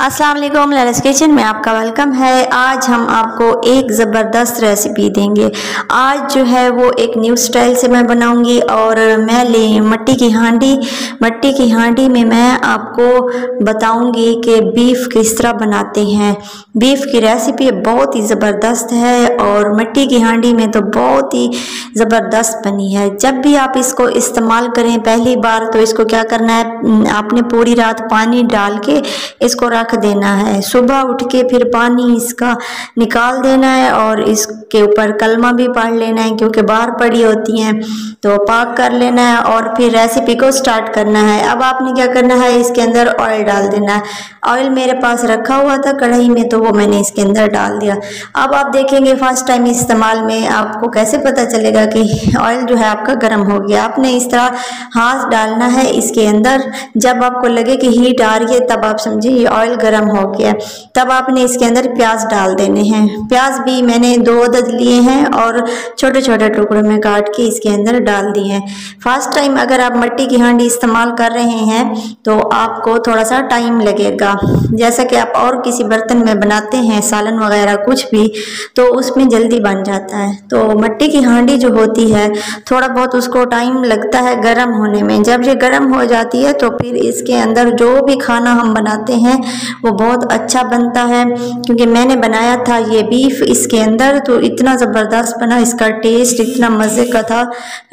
अस्सलाम वालेकुम ललिस किचन में आपका वेलकम है। आज हम आपको एक ज़बरदस्त रेसिपी देंगे। आज जो है वो एक न्यू स्टाइल से मैं बनाऊँगी और मैं ले, मट्टी की हांडी, मट्टी की हांडी में मैं आपको बताऊँगी कि बीफ किस तरह बनाते हैं। बीफ की रेसिपी बहुत ही ज़बरदस्त है और मट्टी की हांडी में तो बहुत ही ज़बरदस्त बनी है। जब भी आप इसको इस्तेमाल करें पहली बार तो इसको क्या करना है? आपने पूरी रात पानी डाल के इसको रख रख देना है। सुबह उठ के फिर पानी इसका निकाल देना है और इसके ऊपर कलमा भी पढ़ लेना है क्योंकि बाहर पड़ी होती हैं तो पाक कर लेना है और फिर रेसिपी को स्टार्ट करना है। अब आपने क्या करना है? इसके अंदर ऑयल डाल देना है। ऑयल मेरे पास रखा हुआ था कढ़ाई में तो वो मैंने इसके अंदर डाल दिया। अब आप देखेंगे फ़र्स्ट टाइम इस्तेमाल में आपको कैसे पता चलेगा कि ऑयल जो है आपका गर्म हो गया। आपने इस तरह हाथ डालना है इसके अंदर। जब आपको लगे कि हीट आ रही है, तब आप समझिए ऑयल गर्म हो गया। तब आपने इसके अंदर प्याज डाल देने हैं। प्याज भी मैंने दो अदद लिए हैं और छोटे छोटे टुकड़ों में काट के इसके अंदर डाल दिए हैं। फ़र्स्ट टाइम अगर आप मट्टी की हांडी इस्तेमाल कर रहे हैं तो आपको थोड़ा सा टाइम लगेगा। जैसा कि आप और किसी बर्तन में बनाते हैं, सालन वगैरह कुछ भी तो उसमें जल्दी बन जाता है। तो मट्टी की हांडी जो होती है, थोड़ा बहुत उसको टाइम लगता है गर्म होने में। जब ये गर्म हो जाती है तो फिर इसके अंदर जो भी खाना हम बनाते हैं वो बहुत अच्छा बनता है। क्योंकि मैंने बनाया था ये बीफ इसके अंदर तो इतना ज़बरदस्त बना, इसका टेस्ट इतना मज़े का था।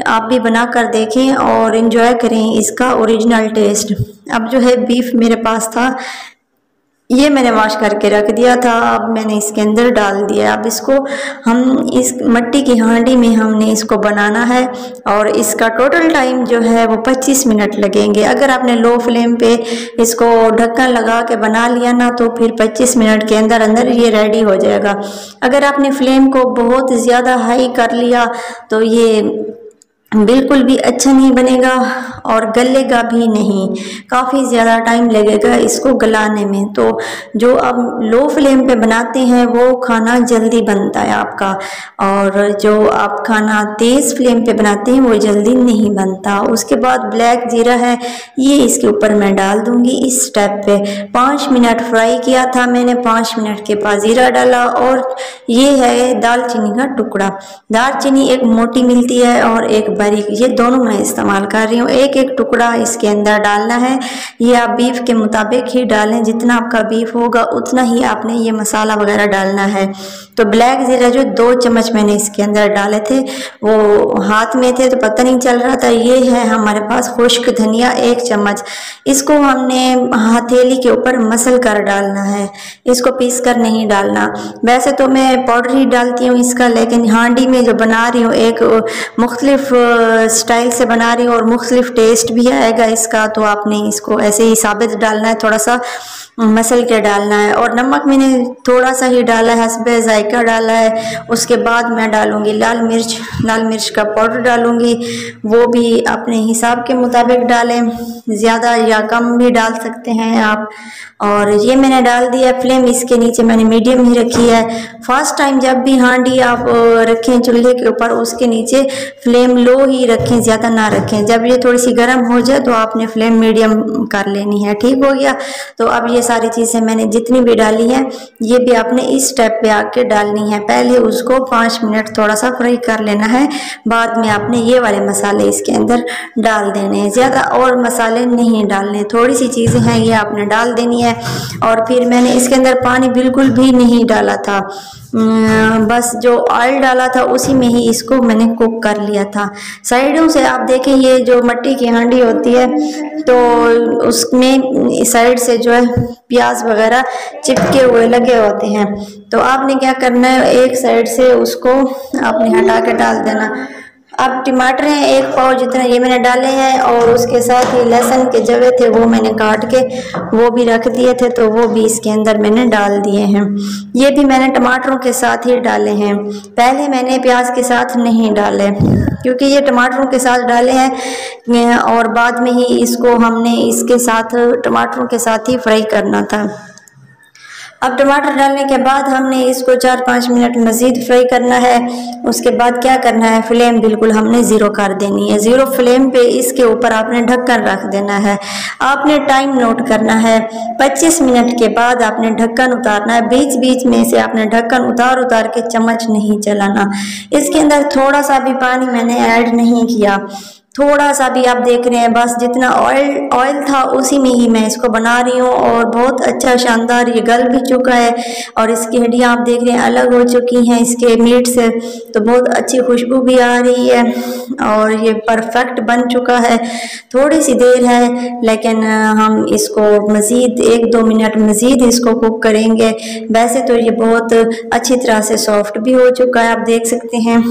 आप भी बना कर देखें और इन्जॉय करें इसका ओरिजिनल टेस्ट अब जो है बीफ मेरे पास था। ये मैंने वॉश करके रख दिया था, अब मैंने इसके अंदर डाल दिया अब इसको हम इस मट्टी की हांडी में हमने इसको बनाना है और इसका टोटल टाइम जो है वो 25 मिनट लगेंगे। अगर आपने लो फ्लेम पे इसको ढक्कन लगा के बना लिया ना तो फिर 25 मिनट के अंदर अंदर ये रेडी हो जाएगा। अगर आपने फ्लेम को बहुत ज़्यादा हाई कर लिया तो ये बिल्कुल भी अच्छा नहीं बनेगा। और गलेगा भी नहीं। काफ़ी ज़्यादा टाइम लगेगा इसको गलाने में। तो जो अब लो फ्लेम पे बनाते हैं, वो खाना जल्दी बनता है आपका। और जो आप खाना तेज़ फ्लेम पे बनाते हैं, वो जल्दी नहीं बनता। उसके बाद ब्लैक ज़ीरा है, ये इसके ऊपर मैं डाल दूँगी इस स्टेप पे। पाँच मिनट फ्राई किया था मैंने, पाँच मिनट के बाद ज़ीरा डाला और ये है दालचीनी का टुकड़ा। दालचीनी एक मोटी मिलती है और एक बारीक। ये दोनों मैं इस्तेमाल कर रही हूँ। एक एक टुकड़ा इसके अंदर डालना है। ये आप बीफ के मुताबिक ही डालें, जितना आपका बीफ होगा, उतना ही आपने ये मसाला वगैरह डालना है। तो ब्लैक ज़ीरा जो दो चम्मच मैंने इसके अंदर डाले थे, वो हाथ में थे तो पता नहीं चल रहा था। ये है हमारे पास खुश्क धनिया एक चम्मच। इसको हमने हथेली के ऊपर मसल कर डालना है। इसको पीस कर नहीं डालना। वैसे तो मैं पाउडर ही डालती हूँ इसका, लेकिन हांडी में जो बना रही हूँ, एक मुख्तलिफ़ स्टाइल से बना रही हूँ और मुख्तलिफ़ भी आएगा इसका तो आपने इसको ऐसे ही साबित डालना है थोड़ा सा मसल के डालना है। और नमक मैंने थोड़ा सा ही डाला है, हसब जायका डाला है। उसके बाद मैं डालूँगी लाल मिर्च लाल मिर्च का पाउडर डालूँगी। वो भी अपने हिसाब के मुताबिक डालें। ज़्यादा या कम भी डाल सकते हैं आप। और ये मैंने डाल दिया फ्लेम, इसके नीचे मैंने मीडियम ही रखी है। फ़र्स्ट टाइम जब भी हांडी आप रखें चूल्हे के ऊपर, उसके नीचे फ्लेम लो ही रखें, ज़्यादा ना रखें। जब ये थोड़ी सी गर्म हो जाए तो आपने फ्लेम मीडियम कर लेनी है, ठीक हो गया? तो अब ये सारी चीज़ें मैंने जितनी भी डाली हैं, ये भी आपने इस स्टेप पे आके डालनी है। पहले उसको पाँच मिनट थोड़ा सा फ्राई कर लेना है, बाद में आपने ये वाले मसाले इसके अंदर डाल देने हैं। ज़्यादा और मसाले नहीं डालने थोड़ी सी चीज़ें हैं, ये आपने डाल देनी है। और फिर मैंने इसके अंदर पानी बिल्कुल भी नहीं डाला था। बस जो ऑयल डाला था, उसी में ही इसको मैंने कुक कर लिया था। साइडों से आप देखें, ये जो मट्टी की हांडी होती है तो उसमें साइड से जो है, प्याज वगैरह चिपके हुए लगे होते हैं। तो आपने क्या करना है, एक साइड से उसको आपने हटा के डाल देना। अब टमाटर हैं, एक पाव जितना ये मैंने डाले हैं और उसके साथ ही लहसुन के जवे थे, वो मैंने काट के, वो भी रख दिए थे तो वो भी इसके अंदर मैंने डाल दिए हैं। ये भी मैंने टमाटरों के साथ ही डाले हैं। पहले मैंने प्याज के साथ नहीं डाले, क्योंकि ये टमाटरों के साथ डाले हैं और बाद में ही इसको हमने इसके साथ, टमाटरों के साथ ही फ्राई करना था। अब टमाटर डालने के बाद हमने इसको चार पाँच मिनट मज़ीद फ्राई करना है। उसके बाद क्या करना है? फ्लेम बिल्कुल हमने ज़ीरो कर देनी है। ज़ीरो फ्लेम पे इसके ऊपर आपने ढक्कन रख देना है। आपने टाइम नोट करना है। 25 मिनट के बाद आपने ढक्कन उतारना है। बीच बीच में से आपने ढक्कन उतार उतार के चम्मच नहीं चलाना। इसके अंदर थोड़ा सा भी पानी मैंने ऐड नहीं किया। थोड़ा सा भी आप देख रहे हैं, बस जितना ऑयल ऑयल था उसी में ही मैं इसको बना रही हूँ और बहुत अच्छा शानदार ये गल भी चुका है और इसकी हड्डियाँ आप देख रहे हैं अलग हो चुकी हैं, इसके मीट से तो बहुत अच्छी खुशबू भी आ रही है और ये परफेक्ट बन चुका है। थोड़ी सी देर है, लेकिन हम इसको मज़ीद एक दो मिनट मज़ीद इसको कुक करेंगे। वैसे तो ये बहुत अच्छी तरह से सॉफ्ट भी हो चुका है, आप देख सकते हैं।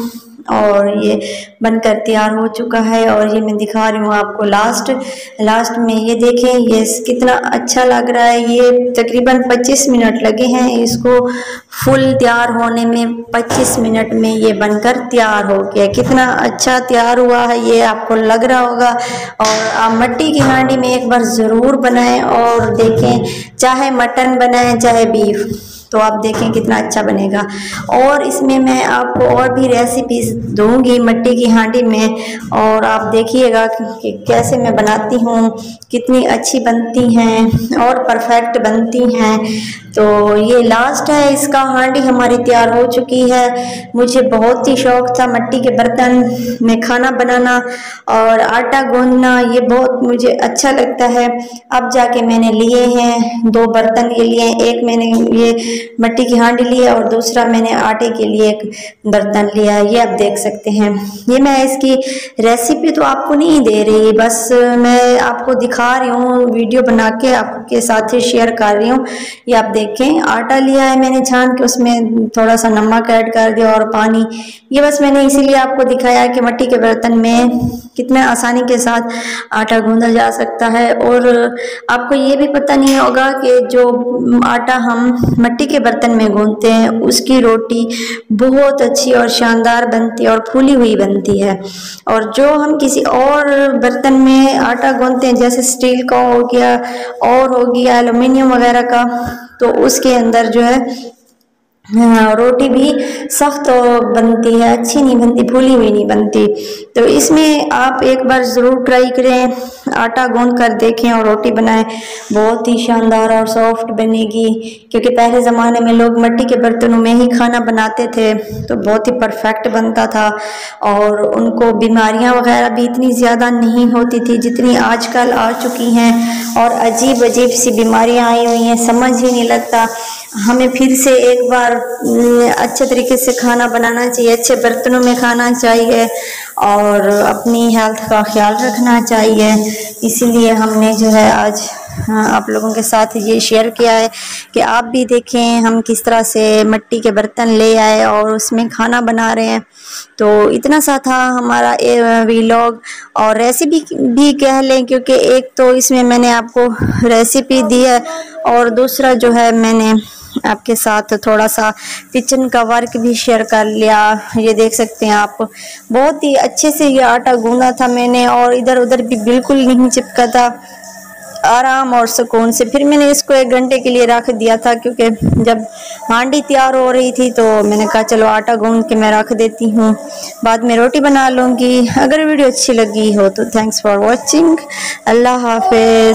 और ये बनकर तैयार हो चुका है और ये मैं दिखा रही हूँ आपको लास्ट लास्ट में। ये देखें, ये कितना अच्छा लग रहा है। ये तकरीबन 25 मिनट लगे हैं इसको फुल तैयार होने में। 25 मिनट में ये बनकर तैयार हो गया। कितना अच्छा तैयार हुआ है, ये आपको लग रहा होगा। और आप मट्टी की हांडी में एक बार ज़रूर बनाएँ और देखें, चाहे मटन बनाएँ, चाहे बीफ तो आप देखें कितना अच्छा बनेगा। और इसमें मैं आपको और भी रेसिपीज़ दूँगी मिट्टी की हांडी में। और आप देखिएगा कि कैसे मैं बनाती हूँ, कितनी अच्छी बनती हैं और परफेक्ट बनती हैं। तो ये लास्ट है, इसका हांडी हमारी तैयार हो चुकी है। मुझे बहुत ही शौक था मिट्टी के बर्तन में खाना बनाना और आटा गूंदना, ये बहुत मुझे अच्छा लगता है। अब जाके मैंने लिए हैं, दो बर्तन ये लिए, एक मैंने ये मिट्टी की हांडी लिया और दूसरा मैंने आटे के लिए एक बर्तन लिया ये आप देख सकते हैं। ये मैं इसकी रेसिपी तो आपको नहीं दे रही, बस मैं आपको दिखा रही हूँ, वीडियो बना के आपके साथ ही शेयर कर रही हूँ। ये आप देखें, आटा लिया है मैंने छान के, उसमें थोड़ा सा नमक ऐड कर दिया और पानी। ये बस मैंने इसीलिए आपको दिखाया कि मट्टी के बर्तन में कितने आसानी के साथ आटा गूंदा जा सकता है। और आपको ये भी पता नहीं होगा कि जो आटा हम मिट्टी के बर्तन में गूंधते हैं, उसकी रोटी बहुत अच्छी और शानदार बनती है और फूली हुई बनती है। और जो हम किसी और बर्तन में आटा गूंथते हैं, जैसे स्टील का हो गया, और हो गया एलुमिनियम वगैरह का तो उसके अंदर जो है हाँ, रोटी भी सख्त बनती है अच्छी नहीं बनती फूली हुई नहीं बनती। तो इसमें आप एक बार ज़रूर ट्राई करें आटा गूंद कर देखें और रोटी बनाएँ। बहुत ही शानदार और सॉफ्ट बनेगी क्योंकि पहले ज़माने में लोग मिट्टी के बर्तनों में ही खाना बनाते थे तो बहुत ही परफेक्ट बनता था। और उनको बीमारियाँ वगैरह भी इतनी ज़्यादा नहीं होती थी जितनी आजकल आ चुकी हैं और अजीब अजीब सी बीमारियाँ आई हुई हैं समझ ही नहीं लगता। हमें फिर से एक बार अच्छे तरीके से खाना बनाना चाहिए अच्छे बर्तनों में खाना चाहिए और अपनी हेल्थ का ख्याल रखना चाहिए। इसीलिए हमने जो है आज हाँ, आप लोगों के साथ ये शेयर किया है कि आप भी देखें हम किस तरह से मिट्टी के बर्तन ले आए और उसमें खाना बना रहे हैं। तो इतना सा था हमारा वीलॉग और रेसिपी भी कह लें क्योंकि एक तो इसमें मैंने आपको रेसिपी दी है और दूसरा जो है मैंने आपके साथ थोड़ा सा किचन का वर्क भी शेयर कर लिया। ये देख सकते हैं आप। बहुत ही अच्छे से ये आटा गूंदा था मैंने और इधर उधर भी बिल्कुल नहीं चिपका था। आराम और सुकून से। फिर मैंने इसको एक घंटे के लिए रख दिया था क्योंकि जब हांडी तैयार हो रही थी तो मैंने कहा, चलो आटा गूंद के मैं रख देती हूँ। बाद में रोटी बना लूँगी। अगर वीडियो अच्छी लगी हो तो थैंक्स फॉर वॉचिंग अल्लाह हाफिज़।